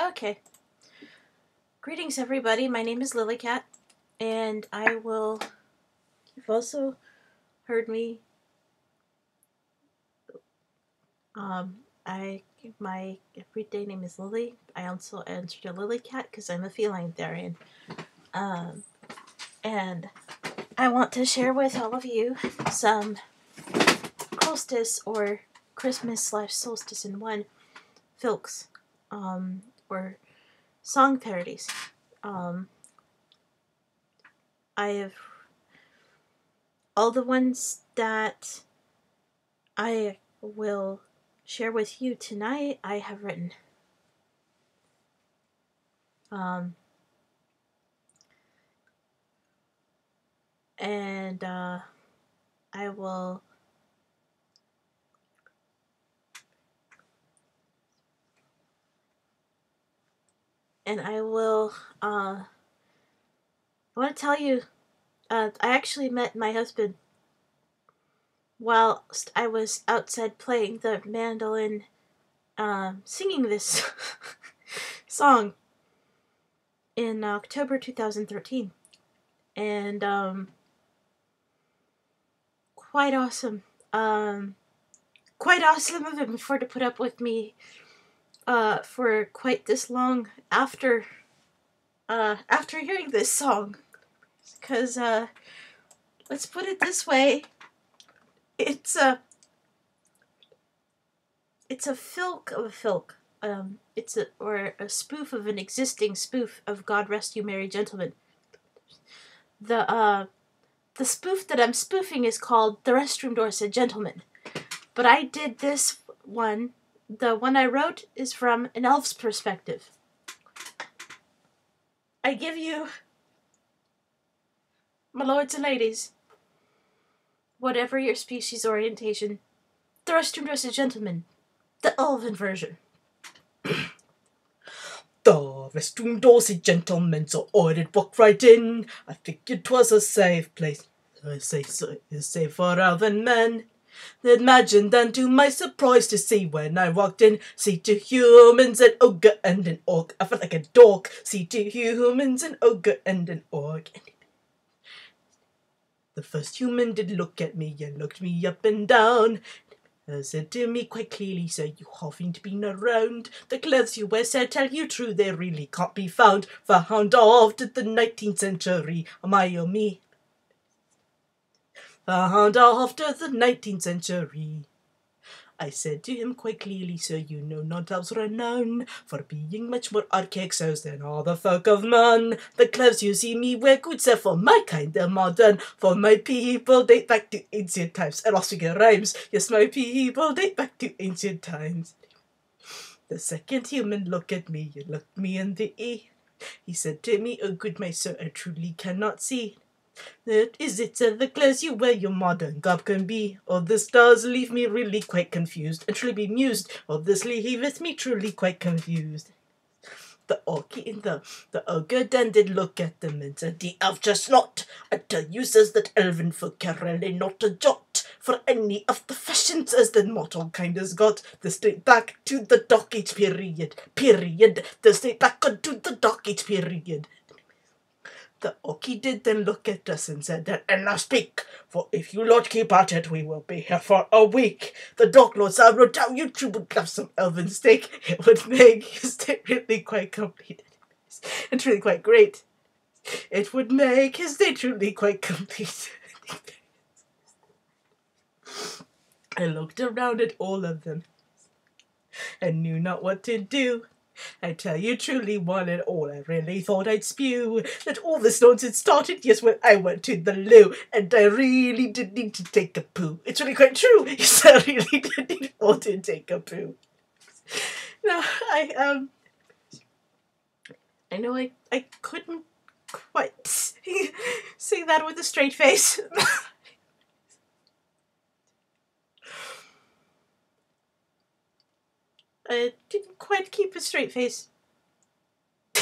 Okay. Greetings, everybody. My name is Lilycat, and I will. You've also heard me. Um, I my everyday name is Lily. I also answer to Lilycat because I'm a feline therian. Um, and I want to share with all of you some solstice or Christmas slash solstice in one filks. Um, or song parodies. Um, I have all the ones that I will share with you tonight. I have written. Um, and uh, I will and I will. Uh, I want to tell you, uh, I actually met my husband whilst I was outside playing the mandolin, um, singing this song in October 2013. And, um, quite awesome. Um, quite awesome of him for to put up with me uh, for quite this long after uh, after hearing this song. Because, uh, let's put it this way, it's a it's a filk of a filk. Um, it's a or a spoof of an existing spoof of God Rest You Merry Gentlemen. The uh, the spoof that I'm spoofing is called The Restroom Door Said Gentleman, but I did this one the one I wrote is from an elf's perspective. I give you, my lords and ladies, whatever your species orientation, the restroom dress a gentleman, the elven version. The restroom doors a gentleman, so ordered walk right in. I figured 'twas a safe place. I say so, for elven men. Imagine then to my surprise to see when I walked in, see two humans, an ogre and an orc. I felt like a dork. See two humans, an ogre and an orc. The first human did look at me and looked me up and down. And said to me quite clearly, sir, you haven't been around. The clothes you wear, sir, tell you true, they really can't be found. Found after the 19th century, I or me? Found after the 19th century. I said to him quite clearly, sir, you know not elves renowned for being much more archaic souls than all the folk of man. The clothes you see me wear, good sir, for my kind are modern. For my people date back to ancient times. I lost figure rhymes. Yes, my people date back to ancient times. The second human looked at me, he looked me in the eye. He said to me, Oh, good my sir, I truly cannot see. That is it, sir, the clothes you wear your modern garb can be. Or this does leave me really quite confused, and truly bemused. Or this leaveth me truly quite confused. The orky in the the ogre then did look at them and said, The elf just not. I tell you, says that elven folk are really not a jot. For any of the fashions as the mortal kind has got, the straight back to the dark age period. Period. The straight back onto the dark age period. The Oki did then look at us and said that, and now speak, for if you lot keep at it, we will be here for a week. The dog lords, I wrote down you two would have some elven steak. It would make your stay really quite complete. And truly quite great. It would make his day truly quite complete. I looked around at all of them and knew not what to do. I tell you truly, one and all, I really thought I'd spew that all this nonsense started, yes, when I went to the loo, and I really did need to take a poo. It's really quite true. Yes, I really did want to take a poo. No, I um, I know I I couldn't quite say that with a straight face. I didn't quite keep a straight face.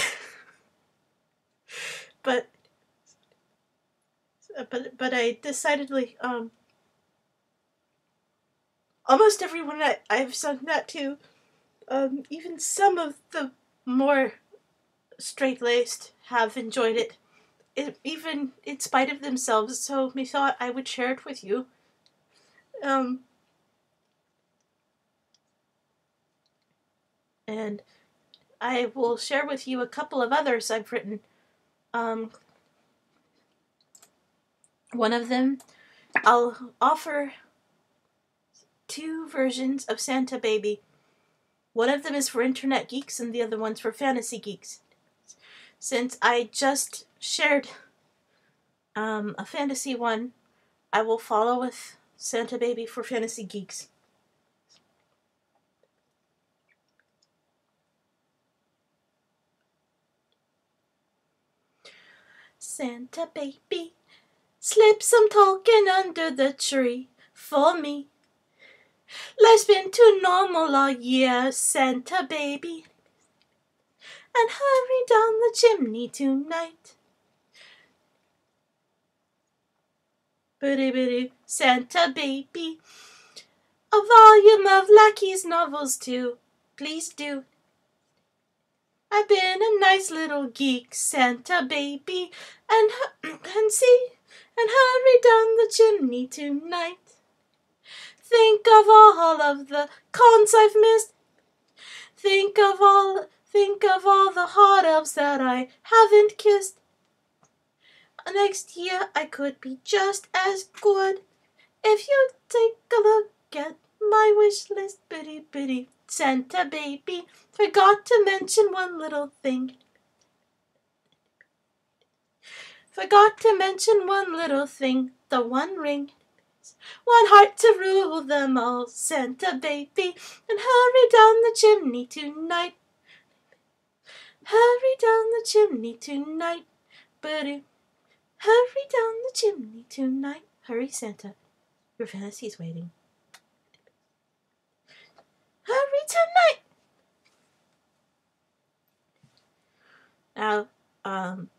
but but but I decidedly um almost everyone I, I've sung that to, um, even some of the more straight laced have enjoyed it, it, even in spite of themselves. So methought I would share it with you. Um, and I will share with you a couple of others I've written. Um, one of them, I'll offer two versions of Santa Baby. One of them is for internet geeks, and the other one's for fantasy geeks. Since I just shared um, a fantasy one, I will follow with Santa Baby for fantasy geeks. Santa baby, slip some Tolkien under the tree for me. Life's been too normal all year, Santa baby. And hurry down the chimney tonight. Bitty bitty, Santa baby. A volume of Lackey's novels too. Please do. I've been a nice little geek, Santa baby, and and see, and hurry down the chimney tonight. Think of all of the cons I've missed. Think of all, think of all the hot elves that I haven't kissed. Next year I could be just as good if you take a look at my wish list, bitty bitty. Santa baby, forgot to mention one little thing. Forgot to mention one little thing, the one ring. One heart to rule them all, Santa baby, and hurry down the chimney tonight. Hurry down the chimney tonight, buddy. Hurry down the chimney tonight. Hurry, Santa. Your fantasy's waiting. Hurry tonight! Now, um,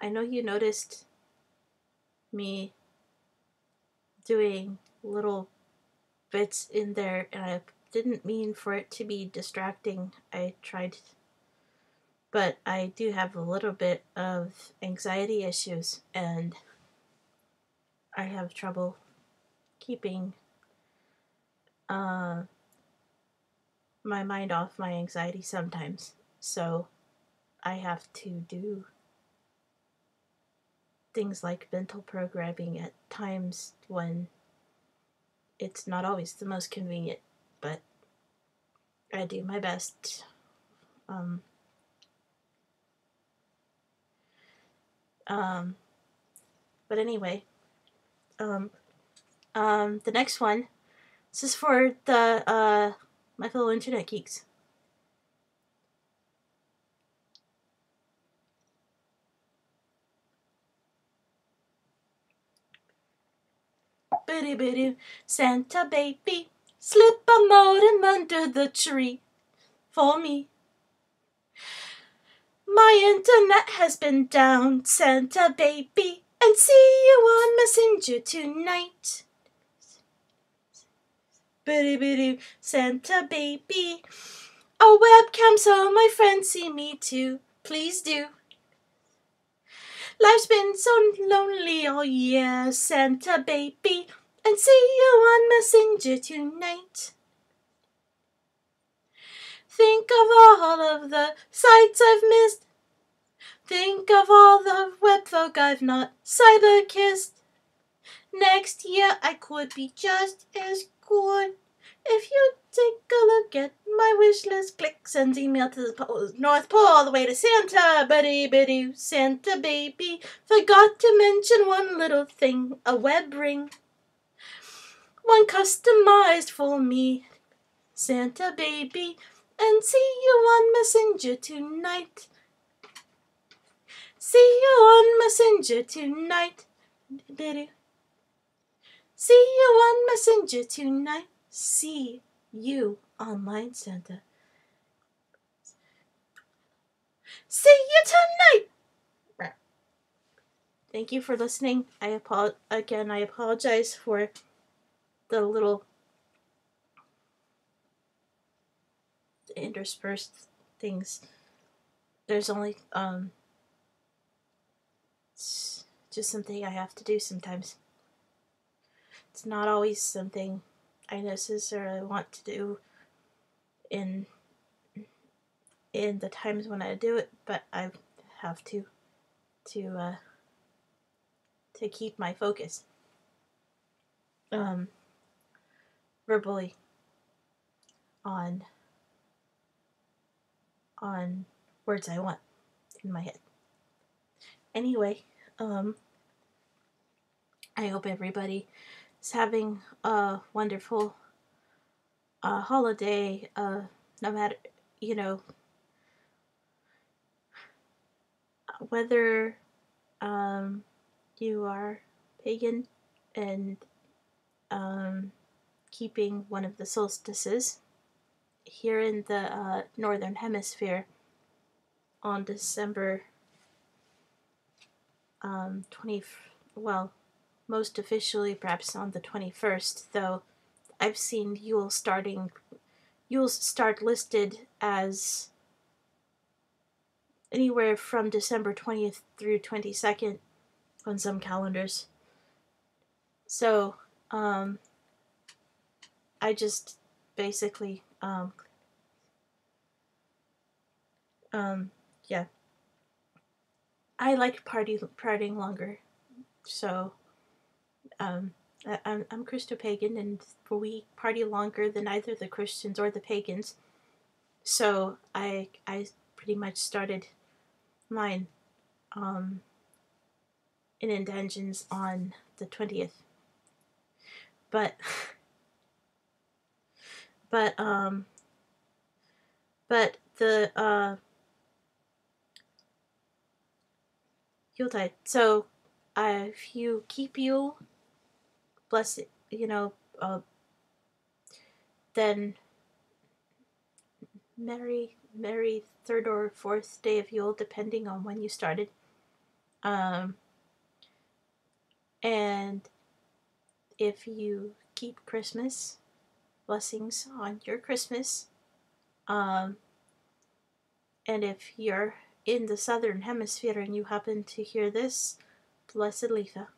I know you noticed me doing little bits in there, and I didn't mean for it to be distracting. I tried, but I do have a little bit of anxiety issues, and I have trouble keeping uh, my mind off my anxiety sometimes. So I have to do things like mental programming at times when it's not always the most convenient, but I do my best. Um, um, but anyway, um, um, the next one, this is for the, uh, my fellow internet geeks. Bitty bitty, Santa baby, slip a modem under the tree for me. My internet has been down, Santa baby, and see you on Messenger tonight. Bitty bitty, Santa baby, a webcam so my friends see me too. Please do. Life's been so lonely all year, Santa baby, and see you on Messenger tonight. Think of all of the sights I've missed. Think of all the web folk I've not cyber kissed. Next year I could be just as good. If you take a look at my wish list, click sends email to the North Pole all the way to Santa, buddy, bitty Santa baby. Forgot to mention one little thing, a web ring. One customized for me, Santa baby, and see you on Messenger tonight. See you on Messenger tonight. See you on Messenger tonight see you online, Santa. See you tonight. Thank you for listening. I apo- again. I apologize for the little interspersed things. There's only um just something I have to do sometimes. It's not always something I necessarily want to do in in the times when I do it, but I have to to uh to keep my focus. Um verbally on on words I want in my head. Anyway, um, I hope everybody is having a wonderful uh, holiday. Uh, no matter you know whether um, you are pagan and um, keeping one of the solstices here in the uh, northern hemisphere on December um, 20 well most officially perhaps on the 21st though I've seen Yule starting Yule's start listed as anywhere from December 20th through 22nd on some calendars. So um I just basically um um yeah. I like party partying longer. So um I, I'm I'm Christo pagan and we party longer than either the Christians or the pagans. So I I pretty much started mine um in intentions on the 20th but but um but the uh Yuletide. So uh, if you keep Yule, bless it, you know, uh, then merry merry third or fourth day of Yule, depending on when you started. Um, and if you keep Christmas, blessings on your Christmas. Um, and if you're in the southern hemisphere and you happen to hear this, blessed Litha.